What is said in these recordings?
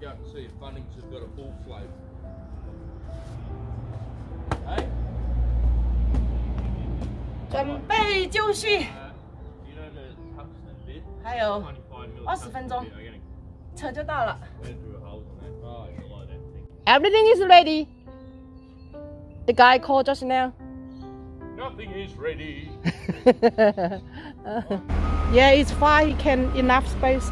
out and see if Bunnings have got a full float. Hey? 准备就绪， Uh, you know the tungsten bit? 还有 25 mil 二十分钟 tungsten bit. I'm gonna 车就到了。 go through holes on that. Oh, below that thing. Everything is ready. The guy called just now. Nothing is ready. yeah, it's fine. He can enough space.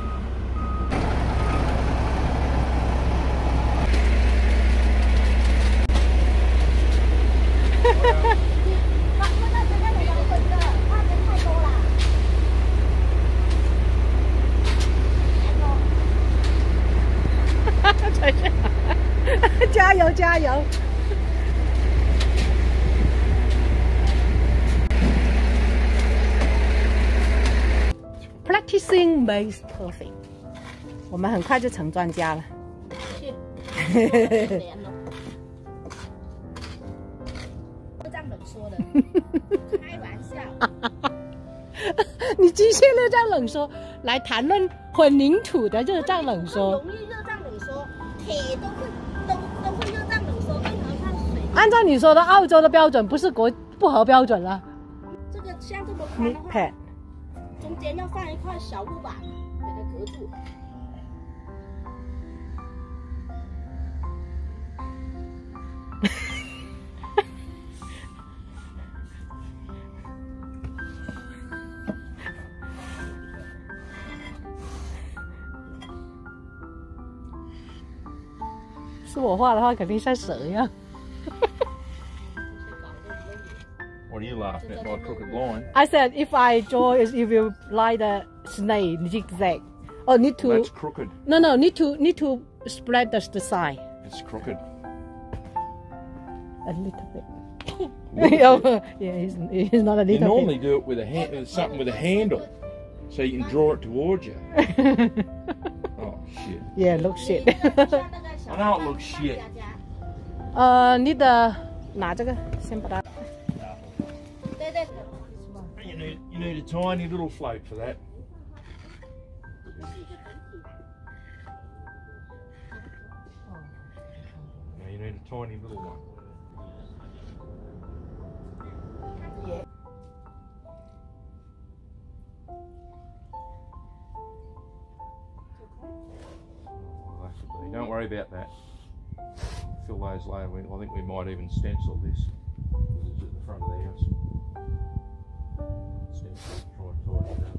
加油加油！Practicing makes perfect。我们很快就成专家了。说的，开玩笑。你机械热胀冷缩来谈论混凝土的热胀冷缩，容易热胀冷缩，铁都会都都会热胀冷缩，更何况水。按照你说的澳洲的标准，不是国不合标准了。这个像这么宽的话，中间要放一块小木板给它隔住。是我画的话，肯定像蛇一样。 What are you laughing at? My crooked line? I said if I draw is if you like the snake zigzag. Oh, need to That's crooked. no no need to need to spread the, the sign It's crooked. a little bit. yeah, he's, he's not a You little normally do it with a hand, with something with a handle, so you can draw it towards you. bit. Oh shit! yeah, look shit. 像那个小 I know it looks shit. 家家，呃，你的拿这个，先把它。对对。 You need you need a tiny little float for that. Yeah, you need a tiny little one. Well, Don't worry about that. Fill those later. We- I think we might even stencil this. This is at the front of the house. Stencil.